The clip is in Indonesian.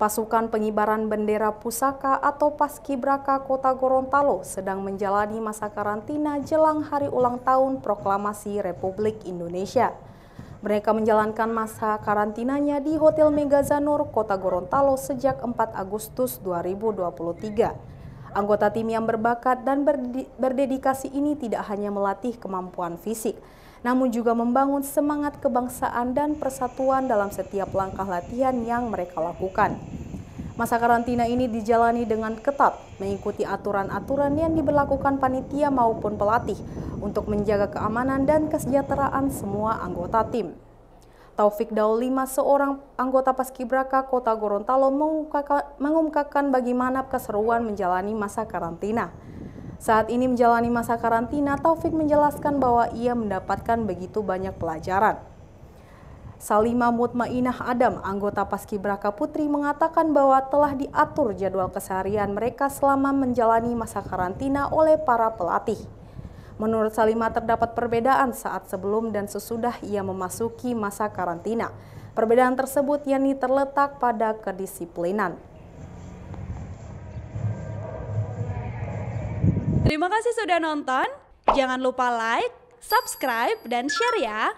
Pasukan pengibaran bendera pusaka atau Paskibraka Kota Gorontalo sedang menjalani masa karantina jelang hari ulang tahun Proklamasi Republik Indonesia. Mereka menjalankan masa karantinanya di Hotel Megazanur Kota Gorontalo sejak 4 Agustus 2023. Anggota tim yang berbakat dan berdedikasi ini tidak hanya melatih kemampuan fisik, namun juga membangun semangat kebangsaan dan persatuan dalam setiap langkah latihan yang mereka lakukan. Masa karantina ini dijalani dengan ketat, mengikuti aturan-aturan yang diberlakukan panitia maupun pelatih untuk menjaga keamanan dan kesejahteraan semua anggota tim. Taufik Daulima, seorang anggota Paskibraka Kota Gorontalo, mengungkapkan bagaimana keseruan menjalani masa karantina. Saat ini menjalani masa karantina, Taufik menjelaskan bahwa ia mendapatkan begitu banyak pelajaran. Salima Mutmainah Adam, anggota Paskibraka Putri, mengatakan bahwa telah diatur jadwal keseharian mereka selama menjalani masa karantina oleh para pelatih. Menurut Salima terdapat perbedaan saat sebelum dan sesudah ia memasuki masa karantina. Perbedaan tersebut yakni terletak pada kedisiplinan. Terima kasih sudah nonton. Jangan lupa like, subscribe, dan share ya.